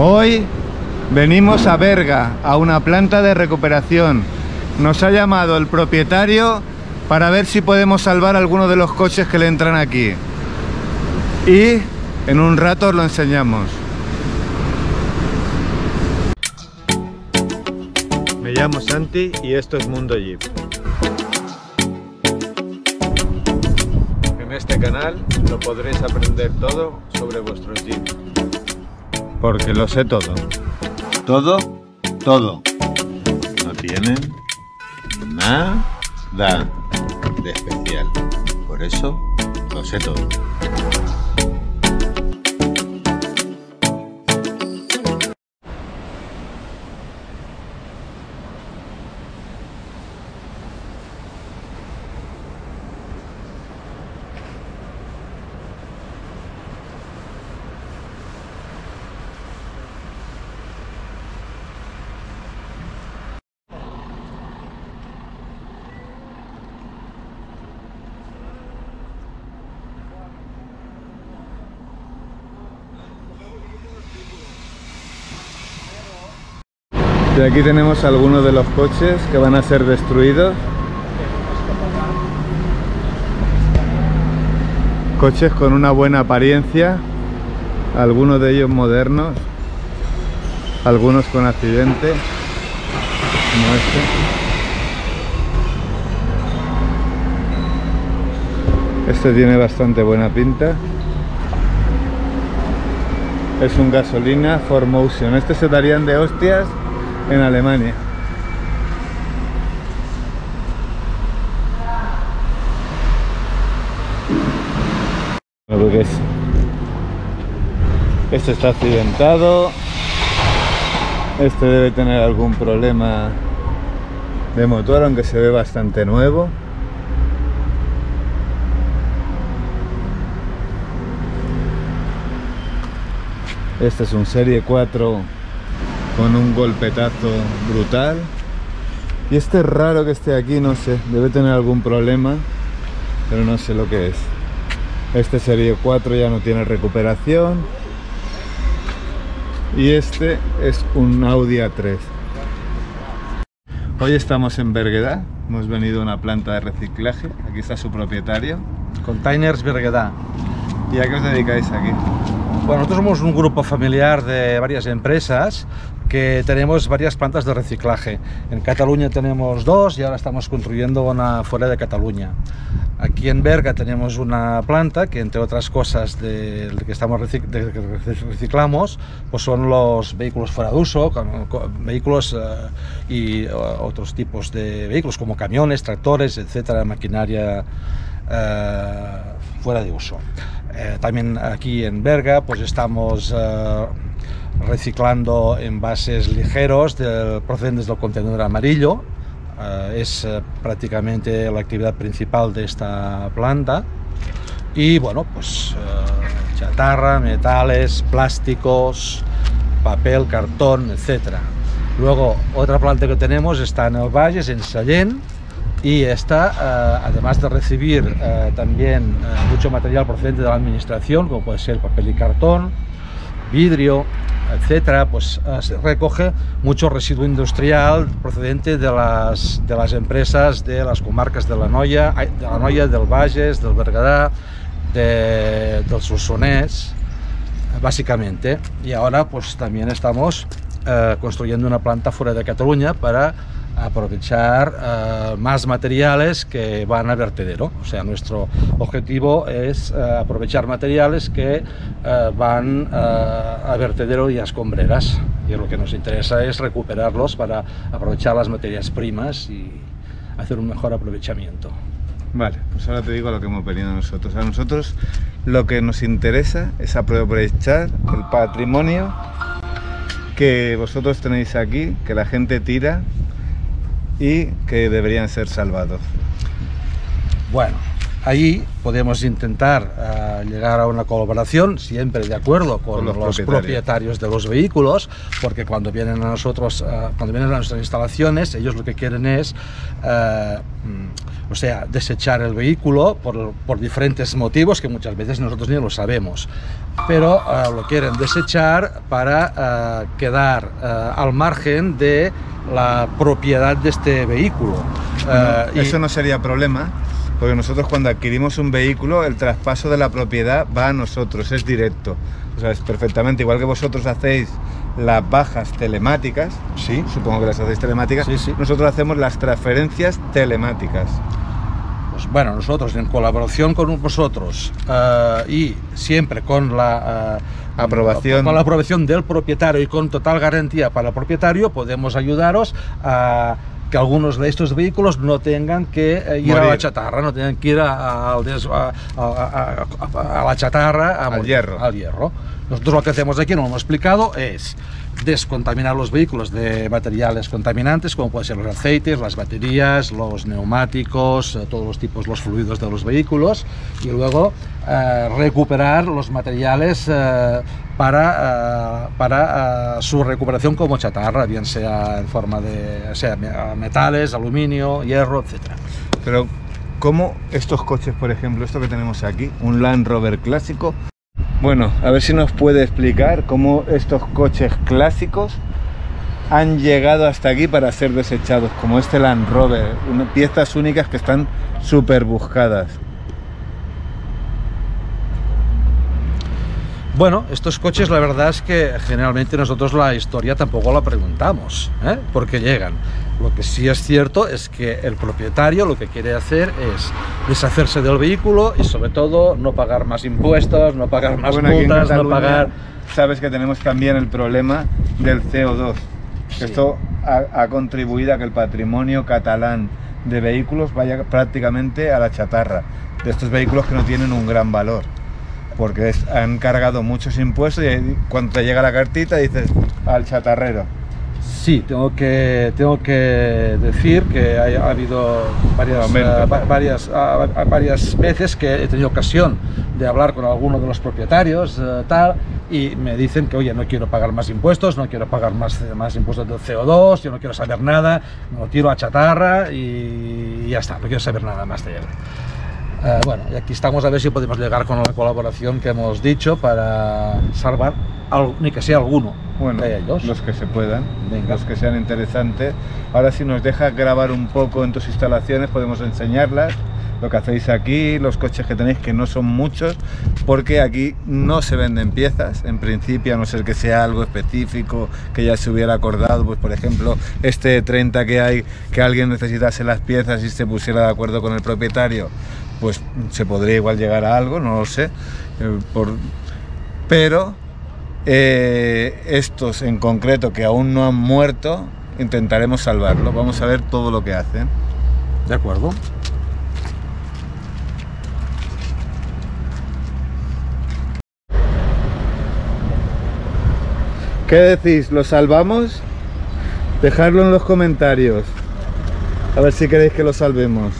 Hoy venimos a Berga, a una planta de recuperación. Nos ha llamado el propietario para ver si podemos salvar alguno de los coches que le entran aquí. Y en un rato os lo enseñamos. Me llamo Santi y esto es Mundo Jeep. En este canal lo podréis aprender todo sobre vuestros Jeep. Porque lo sé todo. Todo, todo. No tienen nada de especial. Por eso lo sé todo. Y aquí tenemos algunos de los coches que van a ser destruidos. Coches con una buena apariencia, algunos de ellos modernos, algunos con accidente, como este. Este tiene bastante buena pinta. Es un gasolina Motion. Este se darían de hostias en Alemania. Porque es, este está accidentado. Este debe tener algún problema de motor, aunque se ve bastante nuevo. Este es un Serie 4 con un golpetazo brutal. Y este es raro que esté aquí, no sé, debe tener algún problema, pero no sé lo que es. Este Serie 4 ya no tiene recuperación. Y este es un Audi A3. Hoy estamos en Berguedà, hemos venido a una planta de reciclaje, aquí está su propietario. Containers Berguedà. ¿Y a qué os dedicáis aquí? Bueno, nosotros somos un grupo familiar de varias empresas que tenemos varias plantas de reciclaje. En Cataluña tenemos dos y ahora estamos construyendo una fuera de Cataluña. Aquí en Berga tenemos una planta que entre otras cosas de, que estamos reciclamos pues son los vehículos fuera de uso, vehículos eh, y eh, otros tipos de vehículos como camiones, tractores, etcétera, maquinaria eh, fuera de uso. también aquí en Berga pues estamos reciclando envases ligeros del, procedentes del contenedor amarillo. Eh, es eh, prácticamente la actividad principal de esta planta. Y bueno, pues eh, chatarra, metales, plásticos, papel, cartón, etc. Luego, otra planta que tenemos está en el Valles, en Sallent, y esta, además de recibir también mucho material procedente de la administración, como puede ser papel y cartón, vidrio, etcétera, pues eh, recoge mucho residuo industrial procedente de las, de las empresas de las comarcas de la Noia, de la Noia, del Bages, del Bergadá, de, del Solsonés, básicamente. Y ahora pues también estamos eh, construyendo una planta fuera de Cataluña para aprovechar uh, más materiales que van a vertedero. O sea, nuestro objetivo es uh, aprovechar materiales que uh, van a vertedero y a escombreras. Y lo que nos interesa es recuperarlos para aprovechar las materias primas y hacer un mejor aprovechamiento. Vale, pues ahora te digo lo que hemos venido nosotros. A nosotros lo que nos interesa es aprovechar el patrimonio que vosotros tenéis aquí, que la gente tira y que deberían ser salvados. Bueno, Ahí podemos intentar uh, llegar a una colaboración, siempre de acuerdo con, con los, los propietarios. propietarios. de los vehículos, porque cuando vienen a nosotros, uh, cuando vienen a nuestras instalaciones, ellos lo que quieren es, uh, o sea, desechar el vehículo por, por, diferentes motivos que muchas veces nosotros ni lo sabemos, pero lo quieren desechar para quedar al margen de la propiedad de este vehículo. Eso y... no sería problema porque nosotros cuando adquirimos un vehículo, el traspaso de la propiedad va a nosotros, es directo. O sea, es perfectamente, igual que vosotros hacéis las bajas telemáticas, sí, supongo que las hacéis telemáticas, sí, sí. nosotros hacemos las transferencias telemáticas. Pues bueno, nosotros en colaboración con vosotros uh, y siempre con la uh, aprobación. Con la aprobación del propietario y con total garantía para el propietario, podemos ayudaros a que algunos de estos vehículos no tengan que eh, ir morir. a la chatarra, no tengan que ir a, a, a, a la chatarra, al hierro. al hierro. Nosotros lo que hacemos aquí, no lo hemos explicado, es descontaminar los vehículos de materiales contaminantes, como pueden ser los aceites, las baterías, los neumáticos, eh, todos los tipos, los fluidos de los vehículos, y luego eh, recuperar los materiales eh, para, para su recuperación como chatarra, bien sea en forma de sea metales, aluminio, hierro, etc. Pero, ¿cómo estos coches, por ejemplo, esto que tenemos aquí, un Land Rover clásico, bueno, a ver si nos puede explicar cómo estos coches clásicos han llegado hasta aquí para ser desechados, como este Land Rover, piezas únicas que están súper buscadas. Bueno, estos coches la verdad es que generalmente nosotros la historia tampoco la preguntamos, ¿eh? porque llegan. Lo que sí es cierto es que el propietario lo que quiere hacer es deshacerse del vehículo y sobre todo no pagar más impuestos, no pagar más bueno, multas, no pagar... Sabes que tenemos también el problema del CO2. Sí. Esto ha, ha contribuido a que el patrimonio catalán de vehículos vaya prácticamente a la chatarra, de estos vehículos que no tienen un gran valor porque han cargado muchos impuestos y cuando te llega la cartita dices al chatarrero. Sí, tengo que, tengo que decir que ha, ha habido varias, uh, varias, uh, varias veces que he tenido ocasión de hablar con alguno de los propietarios uh, tal, y me dicen que, oye, no quiero pagar más impuestos, no quiero pagar más, más impuestos del CO2, yo no quiero saber nada, me lo tiro a chatarra y ya está, no quiero saber nada más de él. Eh, bueno, y aquí estamos a ver si podemos llegar con la colaboración que hemos dicho para salvar, ni que sea alguno bueno, ellos. Los que se puedan, Venga. los que sean interesantes. Ahora si nos deja grabar un poco en tus instalaciones podemos enseñarlas lo que hacéis aquí, los coches que tenéis, que no son muchos, porque aquí no se venden piezas, en principio, a no ser que sea algo específico, que ya se hubiera acordado, pues por ejemplo, este 30 que hay, que alguien necesitase las piezas y se pusiera de acuerdo con el propietario, pues se podría igual llegar a algo, no lo sé, eh, por... pero eh, estos en concreto que aún no han muerto, intentaremos salvarlo, vamos a ver todo lo que hacen. De acuerdo. ¿Qué decís? ¿Lo salvamos? Dejadlo en los comentarios. A ver si queréis que lo salvemos.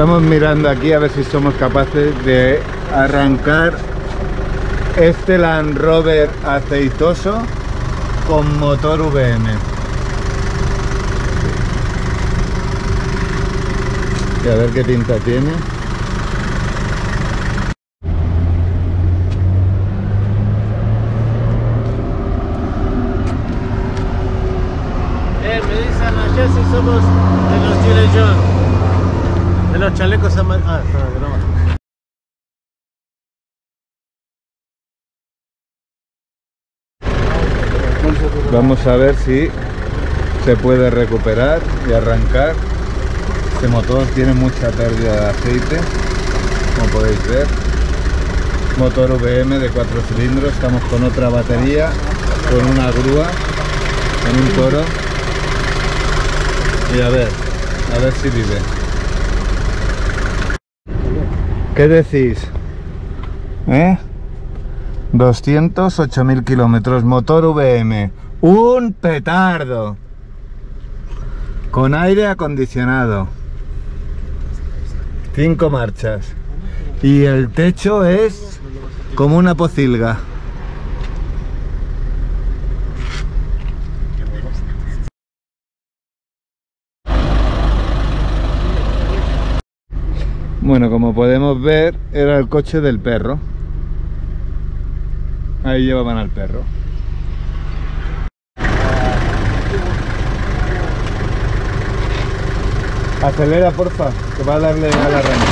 Estamos mirando aquí a ver si somos capaces de arrancar este Land Rover aceitoso con motor VM. Y a ver qué tinta tiene. si somos de los Gilets de chalecos. Ah, Vamos a ver si se puede recuperar y arrancar. Este motor tiene mucha pérdida de aceite, como podéis ver. Motor VM de 4 cilindros, estamos con otra batería, con una grúa, con un toro y a ver, a ver si vive. ¿Qué decís? ¿Eh? 208.000 kilómetros, motor VM. ¡Un petardo! Con aire acondicionado. Cinco marchas. Y el techo es como una pocilga. Bueno, como podemos ver, era el coche del perro. Ahí llevaban al perro. Acelera, porfa, que va a darle a la renta.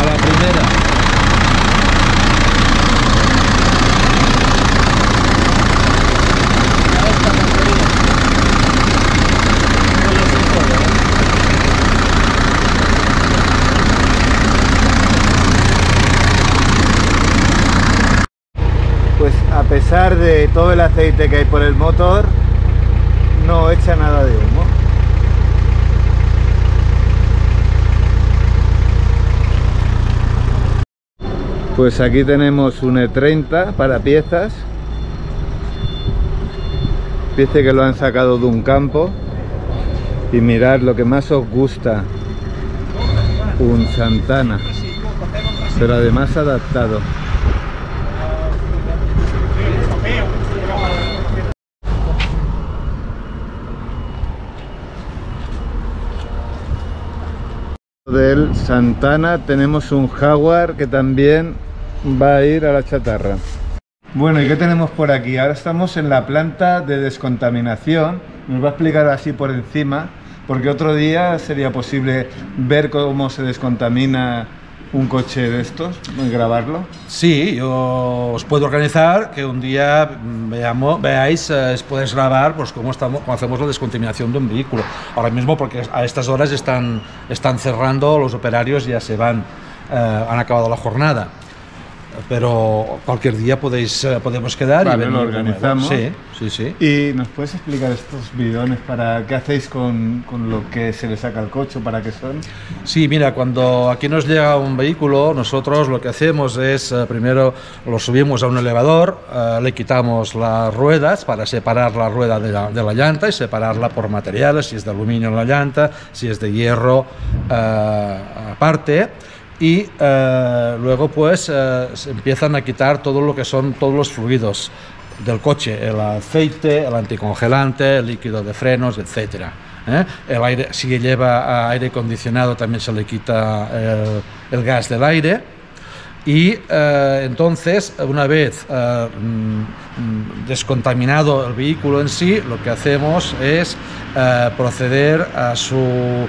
A la primera. Pues a de todo el aceite que hay por el motor, no echa nada de humo. Pues aquí tenemos un E30 para piezas. Dice que lo han sacado de un campo. Y mirad lo que más os gusta. Un Santana. Pero además adaptado. Del Santana tenemos un Jaguar que también va a ir a la chatarra. Bueno, ¿y qué tenemos por aquí? Ahora estamos en la planta de descontaminación. Nos va a explicar así por encima, porque otro día sería posible ver cómo se descontamina un coche de estos, y grabarlo. Sí, yo os puedo organizar que un día mm, veamos, veáis, eh, podéis grabar pues, cómo, estamos, cómo hacemos la descontaminación de un vehículo. Ahora mismo, porque a estas horas están, están cerrando, los operarios ya se van, eh, han acabado la jornada. Pero cualquier día podéis, eh, podemos quedar Vale, y lo organizamos. Sí, sí, sí. ¿Y nos puedes explicar estos bidones para qué hacéis con, con lo que se le saca al coche, para qué son? Sí, mira, cuando aquí nos llega un vehículo, nosotros lo que hacemos es, eh, primero lo subimos a un elevador, eh, le quitamos las ruedas para separar la rueda de la, de la llanta y separarla por materiales, si es de aluminio la llanta, si es de hierro eh, aparte. Y eh, luego pues eh, se empiezan a quitar todo lo que son todos los fluidos del coche, el aceite, el anticongelante, el líquido de frenos, etcétera. ¿eh? El aire, si lleva aire acondicionado también se le quita el, el gas del aire. Y eh, entonces, una vez eh, mm, descontaminado el vehículo en sí, lo que hacemos es eh, proceder a su,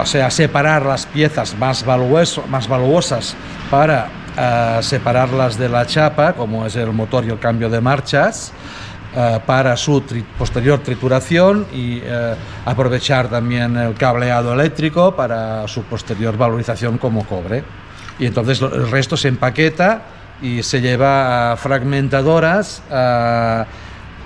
o sea, separar las piezas más, más valuosas para eh, separarlas de la chapa, como es el motor y el cambio de marchas, eh, para su posterior trituración y eh, aprovechar también el cableado eléctrico para su posterior valorización como cobre. Y entonces el resto se empaqueta y se lleva a fragmentadoras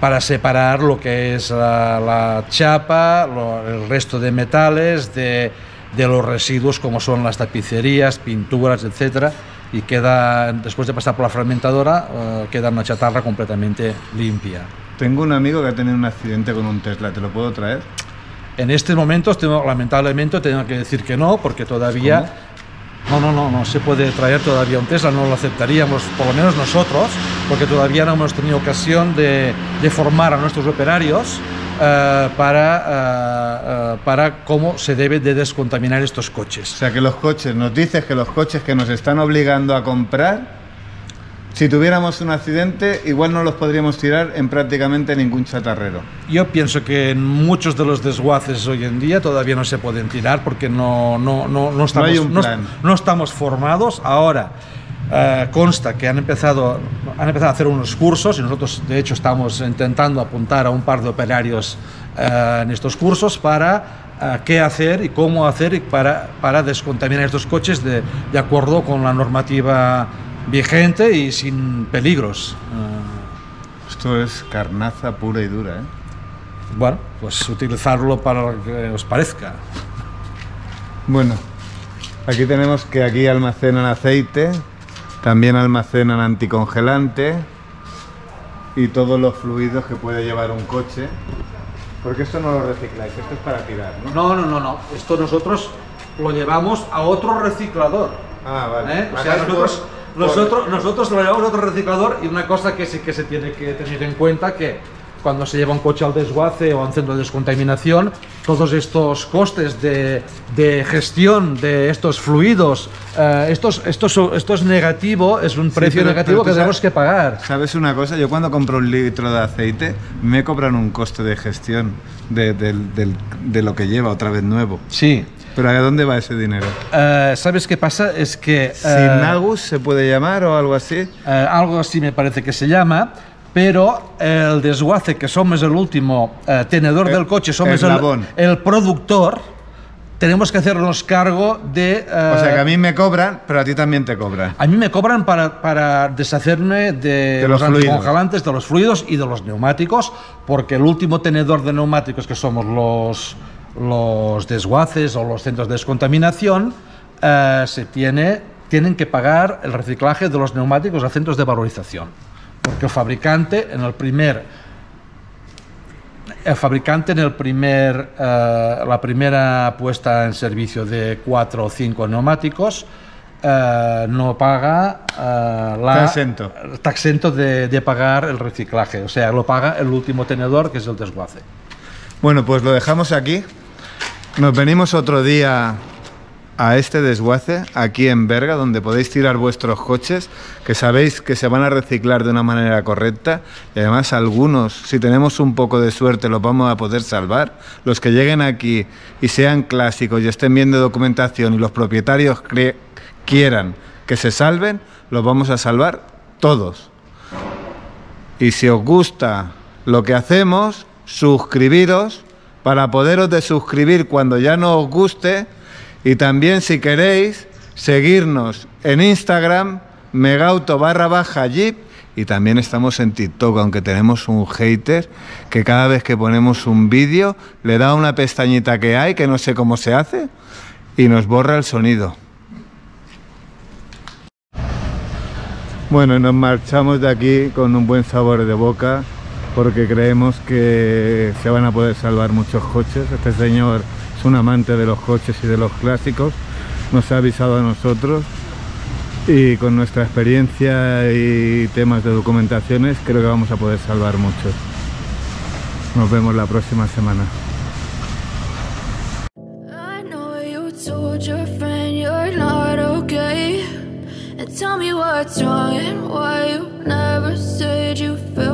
para separar lo que es la, la chapa, lo- el resto de metales, de, de los residuos como son las tapicerías, pinturas, etcétera, y queda, después de pasar por la fragmentadora, eh, queda una chatarra completamente limpia. Tengo un amigo que ha tenido un accidente con un Tesla, ¿te lo puedo traer? En estos momentos, tengo, lamentablemente, tengo que decir que no, porque todavía... No, no, no, no se puede traer todavía un Tesla, no lo aceptaríamos, por lo menos nosotros, porque todavía no hemos tenido ocasión de, de formar a nuestros operarios eh, para, eh, eh, para cómo se debe de descontaminar estos O coches. sea que los coches, nos dices que los coches que nos están obligando a comprar, si tuviéramos un accidente, igual no los podríamos tirar en prácticamente ningún chatarrero. Yo pienso que en muchos de los desguaces hoy en día todavía no se pueden tirar porque no, no, no, no estamos, hay un no- plan. no estamos formados. Ahora eh, consta que han empezado, han empezado a hacer unos cursos y nosotros de hecho estamos intentando apuntar a un par de operarios eh, en estos cursos para eh, qué hacer y cómo hacer y para, para descontaminar estos coches de, de acuerdo con la normativa vigente y sin peligros. Eh, Esto es carnaza pura y dura, ¿eh? bueno, pues utilizarlo para lo que os parezca. Bueno, aquí tenemos que aquí almacenan aceite, también almacenan anticongelante y todos los fluidos que puede llevar un coche. Porque esto no lo recicláis, esto es para tirar, ¿no? No, no, no, no. Esto nosotros lo llevamos a otro reciclador. Ah, vale. ¿eh? O sea, nosotros, nosotros, nosotros lo llevamos a otro reciclador y una cosa que sí que se tiene que tener en cuenta que cuando se lleva un coche al desguace o a un centro de descontaminación, todos estos costes de, de gestión de estos fluidos, eh, estos, estos, esto es negativo, es un precio pero- negativo pero que tenemos sabes- que pagar. ¿Sabes una cosa? Yo cuando compro un litro de aceite me cobran un coste de gestión de, de lo que lleva otra vez nuevo. Sí. Pero ¿a dónde va ese dinero? Eh, ¿Sabes qué pasa? Es que... eh, ¿Sinagus se puede llamar o algo así? Eh, algo así me parece que se llama, pero el desguace, que somos el último tenedor El- del coche, somos el, eslabón. el productor, tenemos que hacernos cargo de... O sea que a mí me cobran, pero a ti también te cobran. a mí me cobran para, para deshacerme de, De los los, anticongelantes, de los fluidos y de los neumáticos, porque el último tenedor de neumáticos, que somos los, los desguaces o los centros de descontaminación, eh, se tiene, tienen que pagar el reciclaje de los neumáticos a centros de valorización. Porque el fabricante en el primer el fabricante en el primer, eh, la primera puesta en servicio de cuatro o cinco neumáticos eh, no paga eh, la, de, de pagar el reciclaje, o sea, lo paga el último tenedor que es el desguace. Bueno, pues lo dejamos aquí. Nos venimos otro día a este desguace, aquí en Berga, donde podéis tirar vuestros coches, que sabéis que se van a reciclar de una manera correcta. Y además algunos, si tenemos un poco de suerte, los vamos a poder salvar. Los que lleguen aquí y sean clásicos y estén viendo documentación y los propietarios quieran que se salven, los vamos a salvar todos. Y si os gusta lo que hacemos, suscribiros para poderos de suscribir cuando ya no os guste. Y también si queréis seguirnos en Instagram, megauto barra baja jeep. Y también estamos en TikTok, aunque tenemos un hater que cada vez que ponemos un vídeo le da una pestañita que hay, que no sé cómo se hace, y nos borra el sonido. Bueno, nos marchamos de aquí con un buen sabor de boca porque creemos que se van a poder salvar muchos coches. Este señor es un amante de los coches y de los clásicos, nos ha avisado a nosotros y con nuestra experiencia y temas de documentaciones creo que vamos a poder salvar muchos. Nos vemos la próxima semana. Tell me what's wrong and why you never said you felt.